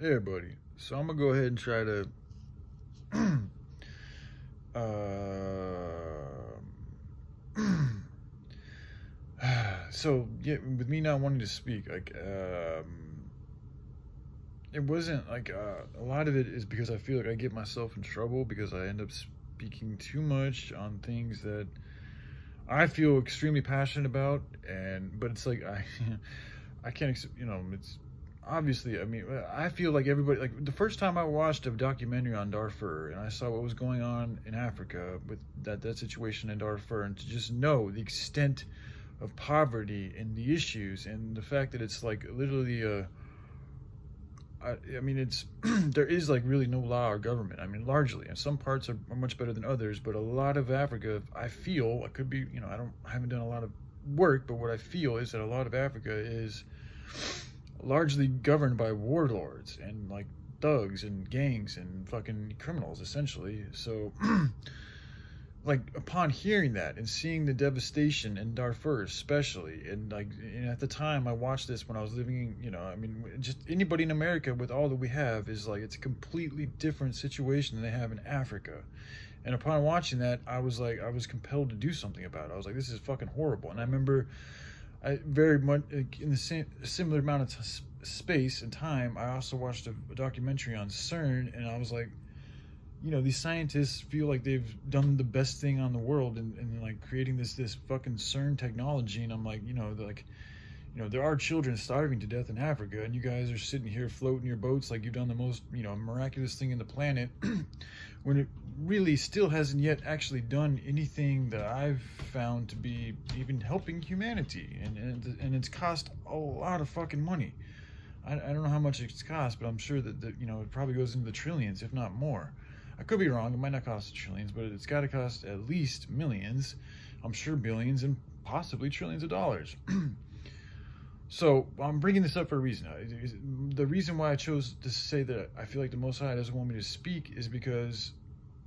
Hey everybody. So I'm gonna go ahead and try to uh, so yeah, with me not wanting to speak, like um, it wasn't like uh, a lot of it is because I feel like I get myself in trouble because I end up speaking too much on things that I feel extremely passionate about, and but it's like I I can't you know it's obviously, I mean, I feel like everybody, like the first time I watched a documentary on Darfur and I saw what was going on in Africa with that, that situation in Darfur and to just know the extent of poverty and the issues and the fact that it's like literally a, I, I mean, it's, there is like really no law or government. I mean, largely, and some parts are, are much better than others, but a lot of Africa, I feel, I could be, you know, I don't, I haven't done a lot of work, but what I feel is that a lot of Africa is, largely governed by warlords and like thugs and gangs and fucking criminals essentially. So like upon hearing that and seeing the devastation in Darfur especially and like and at the time I watched this when I was living you know I mean just anybody in America with all that we have is like it's a completely different situation than they have in Africa. And upon watching that I was like I was compelled to do something about it. I was like this is fucking horrible. And I remember I very much in the same similar amount of space and time. I also watched a, a, documentary on CERN, and I was like, you know, these scientists feel like they've done the best thing on the world, and, and like creating this this fucking CERN technology, and I'm like, you know, like. You know, there are children starving to death in Africa, and you guys are sitting here floating your boats like you've done the most, you know, miraculous thing in the planet, when it really still hasn't yet actually done anything that I've found to be even helping humanity. And, and, and it's cost a lot of fucking money. I, I don't know how much it's cost, but I'm sure that, that, you know, it probably goes into the trillions, if not more. I could be wrong. It might not cost trillions, but it's got to cost at least millions. I'm sure billions and possibly trillions of dollars. so I'm bringing this up for a reason. The reason why I chose to say that I feel like the Most High doesn't want me to speak is because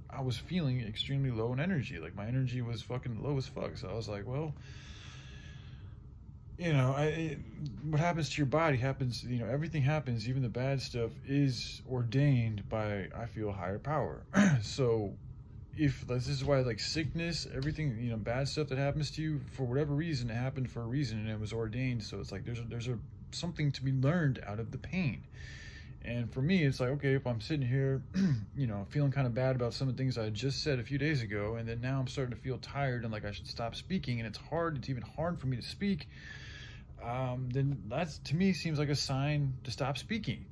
I was feeling extremely low in energy. Like my energy was fucking low as fuck. So I was like, well, you know, I, it, what happens to your body happens, you know, everything happens, even the bad stuff is ordained by, I feel, higher power. so if this is why like sickness, everything, you know, bad stuff that happens to you for whatever reason, it happened for a reason and it was ordained. So it's like, there's a, there's a, something to be learned out of the pain. And for me, it's like, okay, if I'm sitting here, you know, feeling kind of bad about some of the things I just said a few days ago, and then now I'm starting to feel tired and like I should stop speaking, and it's hard, it's even hard for me to speak, um, then that's to me seems like a sign to stop speaking.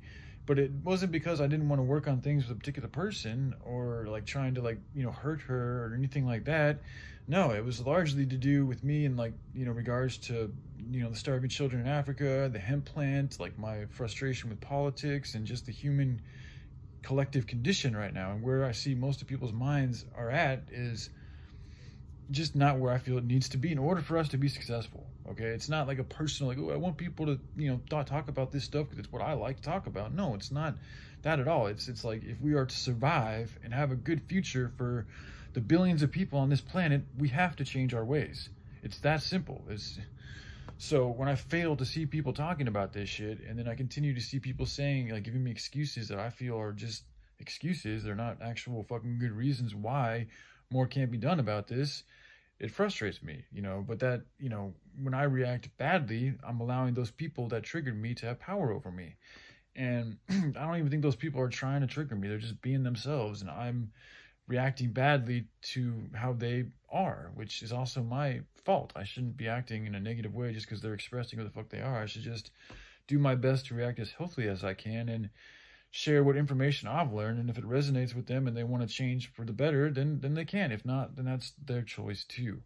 But it wasn't because I didn't want to work on things with a particular person or like trying to like, you know, hurt her or anything like that. No, it was largely to do with me and like, you know, regards to, you know, the starving children in Africa, the hemp plant, like my frustration with politics and just the human collective condition right now. And where I see most of people's minds are at is just not where I feel it needs to be in order for us to be successful. Okay, it's not like a personal like, oh, I want people to you know talk, talk about this stuff because it's what I like to talk about. No, it's not that at all. It's it's like if we are to survive and have a good future for the billions of people on this planet, we have to change our ways. It's that simple. It's so when I fail to see people talking about this shit, and then I continue to see people saying, like, giving me excuses that I feel are just excuses, they're not actual fucking good reasons why more can't be done about this, it frustrates me, you know. But that, you know, when I react badly, I'm allowing those people that triggered me to have power over me. And I don't even think those people are trying to trigger me. They're just being themselves. And I'm reacting badly to how they are, which is also my fault. I shouldn't be acting in a negative way just because they're expressing who the fuck they are. I should just do my best to react as healthily as I can and share what information I've learned. And if it resonates with them and they want to change for the better, then then they can. If not, then that's their choice too.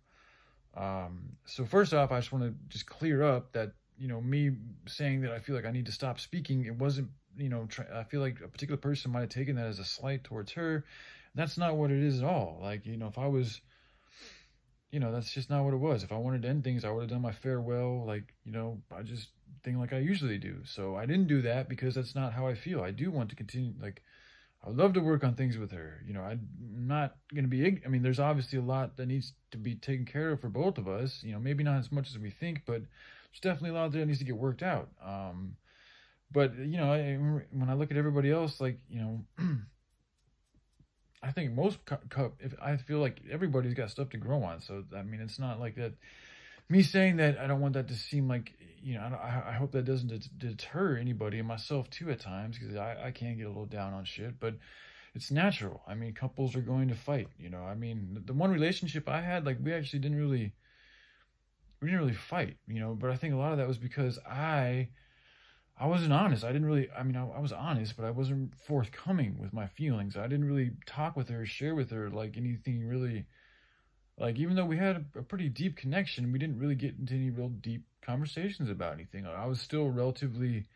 Um, so first off, I just want to just clear up that you know me saying that I feel like I need to stop speaking. It wasn't you know I feel like a particular person might have taken that as a slight towards her that's not what it is at all. Like, you know, if I was, you know, that's just not what it was. If I wanted to end things, I would have done my farewell, like, you know, I just thing like I usually do. So I didn't do that because that's not how I feel. I do want to continue, like, I would love to work on things with her. You know, I'm not going to be, I mean, there's obviously a lot that needs to be taken care of for both of us. You know, maybe not as much as we think, but there's definitely a lot that needs to get worked out. Um, but you know, I, when I look at everybody else, like you know, I think most if I feel like everybody's got stuff to grow on. So I mean, it's not like that. Me saying that I don't want that to seem like you know. I, I hope that doesn't deter anybody and myself too at times because I I can get a little down on shit, but it's natural. I mean, couples are going to fight. You know, I mean, the one relationship I had, like we actually didn't really we didn't really fight. You know, but I think a lot of that was because I I wasn't honest. I didn't really, I mean, I, I, was honest, but I wasn't forthcoming with my feelings. I didn't really talk with her, share with her, like anything really, like, even though we had a, a pretty deep connection, we didn't really get into any real deep conversations about anything. I was still relatively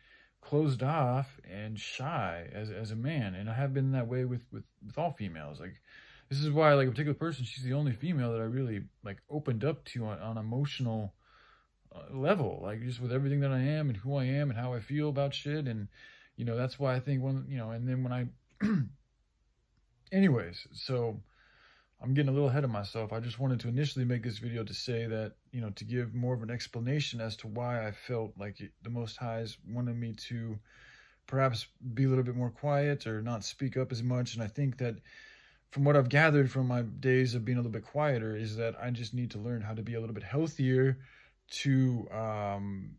closed off and shy as, as a man. And I have been that way with, with, with all females. Like, this is why, like, a particular person, she's the only female that I really, like, opened up to on, on emotional uh, level, like just with everything that I am and who I am and how I feel about shit. And, you know, that's why I think when, you know, and then when I, anyways, so I'm getting a little ahead of myself. I just wanted to initially make this video to say that, you know, to give more of an explanation as to why I felt like the Most Highs wanted me to perhaps be a little bit more quiet or not speak up as much. And I think that from what I've gathered from my days of being a little bit quieter is that I just need to learn how to be a little bit healthier to um,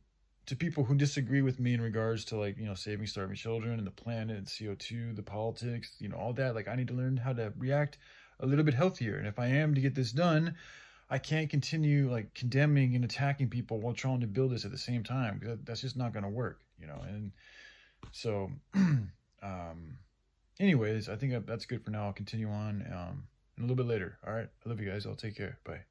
to people who disagree with me in regards to like you know saving starving children and the planet and CO2, the politics, you know all that. Like I need to learn how to react a little bit healthier. And if I am to get this done, I can't continue like condemning and attacking people while trying to build this at the same time because that's just not going to work, you know. And so, um, anyways, I think that's good for now. I'll continue on um, a little bit later. All right, I love you guys. I'll take care. Bye.